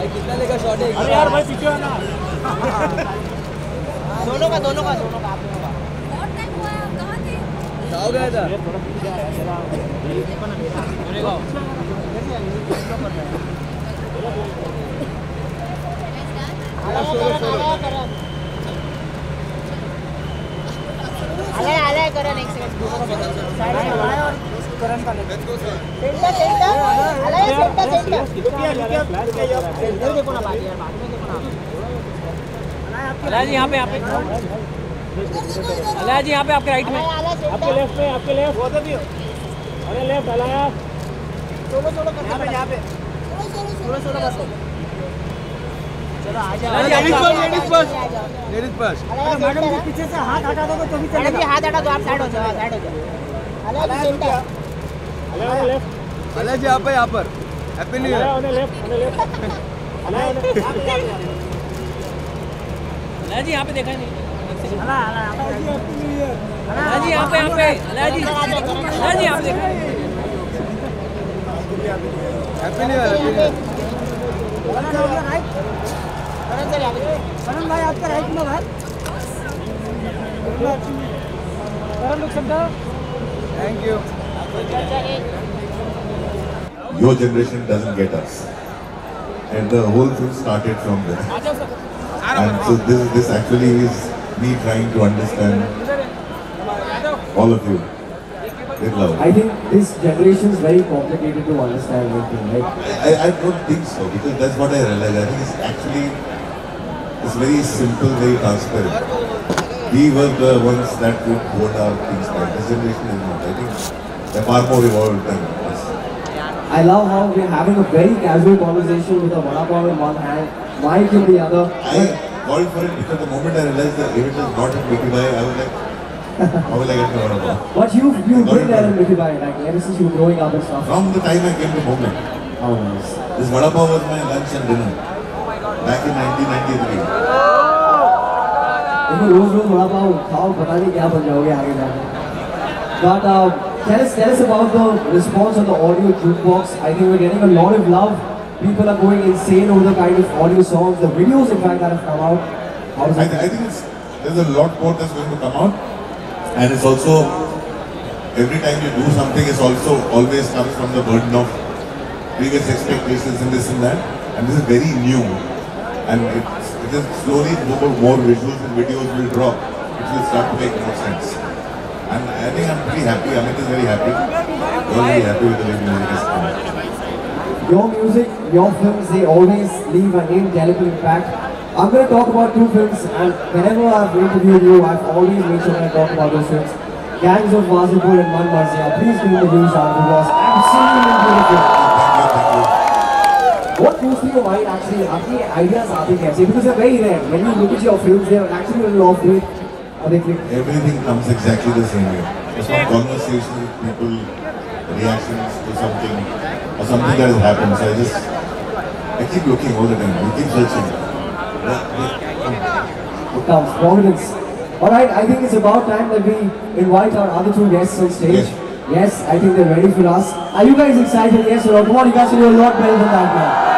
भाई कितना लेगा शॉट है अरे यार भाई पीछे आना। दोनों का दोनों का दोनों का आप लोगों का। बहुत टाइम हुआ कहाँ थे? गाँव गया था थोड़ा पीछे आया मेरा मेरे गाँव कैसे आए ऊपर पर है बोलो बोलो आले आले करा नेक्स्ट सेकंड अलाया जी यहाँ पे यहाँ पे अलाया जी यहाँ पे आपके राइट में। आपके लेफ़्ट में आपके लेफ़्ट भी अरे लेफ़्ट अलाया। सोलो सोलो यहाँ पे यहाँ पे सोलो सोलो बस चलो आ जाओ अलाया जी आपका- लेडीज़ फ़र्स्ट लेडीज़ फ़र्स्ट अलग मैडम पीछे से हाथ हटा दो तो भी चलेगा। हाथ हटा दो आप साइड हो जाओ साइड हो जाओ। अलाया अला जी आप यहाँ पर। हैप्पी न्यू ईयर जी यहाँ पे देखा नहीं। जी यहाँ पे जी। यहाँ पे हैप्पी न्यू ईयर करण भाई आपका राइट में भाई करण लोग thank you your generation doesn't get us. And the whole thing started from there. And so this, this actually is me trying to understand all of you. I think this generation is very complicated to understand. Like I, I don't think so because that's what I realized. I think it's actually it's very simple, very transparent. We were the ones that would hold our things back. This generation is not. I think they're far more evolved than us. I love how we're having a very casual conversation with a vada pav in one hand, mic in the other. I called for it because the moment I realized the event is not in Mickey Bhai, I was like, how will I get my vada pav? But you you've been there in Mickey Bhai, like ever since you were growing up and stuff. From the time I came to Bombay, How oh, nice. this vada pav was my lunch and dinner back in 1993. देखो रोज रोज वड़ा पाव खाओ पता नहीं क्या बन जाओगे आगे जाके But uh, tell us tell us about the response on the audio jukebox. I think we're getting a lot of love. People are going insane over the kind of audio songs, the videos in fact that have come out. How is I? I think it's, there's a lot more that's going to come out, and it's also every time you do something, it's also always comes from the burden of previous expectations and this and that, and this is very new, and it's, it is slowly more, more visuals and videos will drop, which will start to make more sense. I'm, I think I'm pretty happy. I'm just very happy. Very happy with the way music is going. Your music, your films, they always leave an indelible impact. I'm going to talk about two films and whenever I've interviewed you, I've always made sure I talk about those films. Gangs of Wasseypur and Man Please give the news. out because absolutely beautiful. What goes through your mind actually? Are the ideas are they Because they're very rare. When you look at your films, they're actually a lot great. Are they click? Everything comes exactly the same way. It's some conversations with people, reactions to something, or something that has happened. So I just, I keep looking all the time. I keep searching. Yeah, yeah. It comes. Providence. Alright, I think it's about time that we invite our other two guests on stage. Yes. Yes, I think they're ready for us. Are you guys excited? Yes or no? Come on, you guys can do a lot better than that now.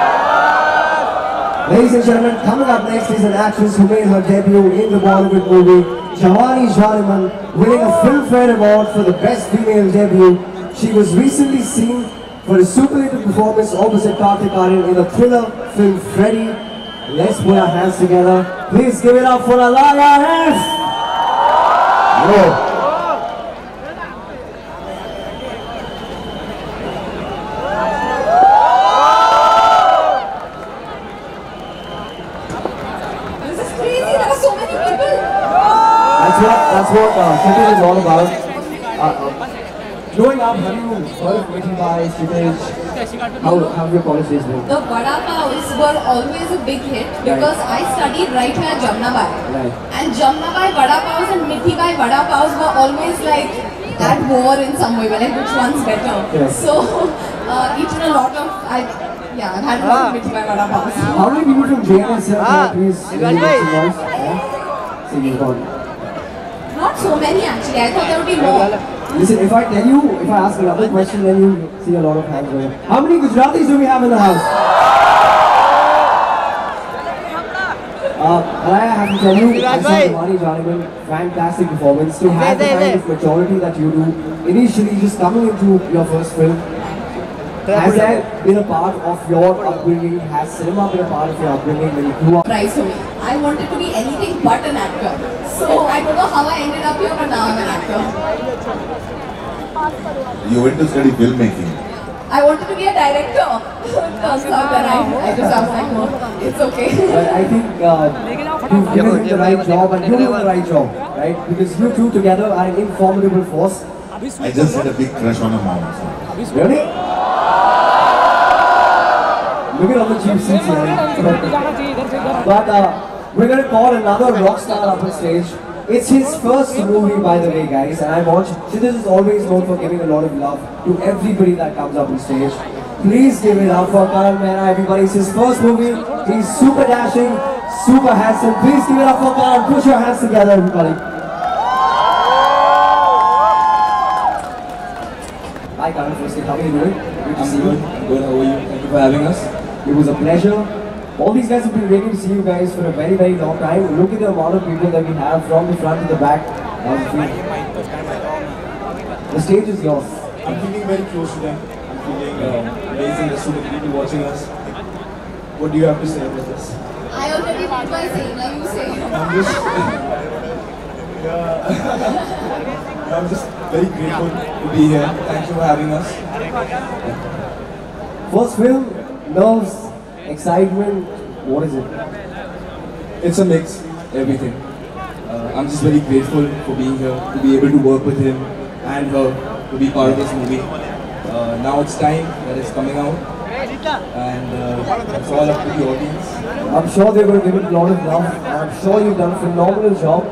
Ladies and gentlemen, coming up next is an actress who made her debut in the Bollywood movie, Jawaani Jaaneman, winning a Filmfare Award for the Best Female Debut. She was recently seen for a superlative performance opposite Kartik Aaryan in the thriller film Freddy. Let's put our hands together. Please give it up for Alaya F. Yo. This is crazy. There are so many people. That's what that's what uh, cricket is all about. Uh, growing up, have you heard of Mithi Bai, Stage? How how have your college days been? The vada paos were always a big hit because I studied right here at Jamnabai. Right. And Jamnabai vada paos and Mithi Bai vada paos were always like at war in some way, like which one's better. Yes. So, uh, eaten a lot of, I, yeah, I've had a lot of Mithi Bai vada paos. How many people from JNS here? Ah, Can you please Vikas make bhai. some noise? Yeah? See, you've gone. Not so many actually, I thought there would be more. Listen, if I tell you, if I ask another question, then you see a lot of hands going. How many Gujaratis do we have in the house? Uh, and I have to tell you, I saw bhai. Devani Janiman, fantastic performance. To have the kind of maturity that you do, initially just coming into your first film, has that been a part of your upbringing? Has cinema been a part of your upbringing when you grew up? Prize for me. I wanted to be anything but an actor. So I don't know how I ended up here, but now I'm an actor. You went to study filmmaking. I wanted to be a director. Turns out that I, I just was like, no, it's okay. But I think uh, you've given the right job and you're doing the right job, right? Because you two together are an informidable force. I just had a big crush on a mom. So. Really? Look at all the cheap seats here. But uh, we're gonna call another rock star up on stage. It's his first movie, by the way, guys, and I want Kshitij is always known for giving a lot of love to everybody that comes up on stage. Please give it up for Karan Mehta, everybody. It's his first movie. He's super dashing, super handsome. Please give it up for Karan. Put your hands together, everybody. Hi, Karan. Firstly, how are you doing? Good to see you. Good, how are you? Thank you for having us. It was a pleasure. All these guys have been waiting to see you guys for a very, very long time. Look at the amount of people that we have from the front to the back. How's it feel? The stage is yours. I'm feeling very close to them. I'm feeling uh, amazing. There's so many people watching us. What do you have to say about this? I already did my saying, now you say. I'm just, yeah. I'm just very grateful to be here. Thank you for having us. First film, nerves, excitement. What is it? It's a mix, everything. Uh, I'm just very grateful for being here, to be able to work with him and her, to be part of this movie. Uh, now it's time that it's coming out, and uh, it's all up to the audience. I'm sure they're going to give it a lot of love. I'm sure you've done a phenomenal job.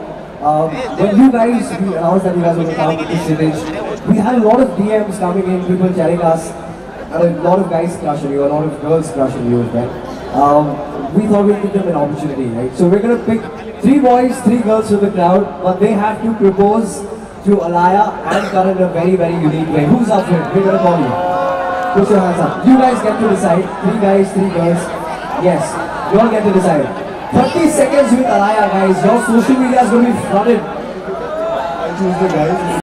Um, when you guys, announced that you guys were going to come to we had a lot of DMs coming in, people telling us, a lot of guys crushing you, a lot of girls crushing you as well. Um, we thought we'd give them an opportunity, right? So we're going to pick three boys, three girls from the crowd, but they have to propose to Alaya and Karan in a very, very unique way. Who's up it? We're going to call you. Put your hands up. You guys get to decide. Three guys, three girls. Yes, you all get to decide. 30 seconds with Alaya, guys. Your social media is going to be flooded. I choose the guys.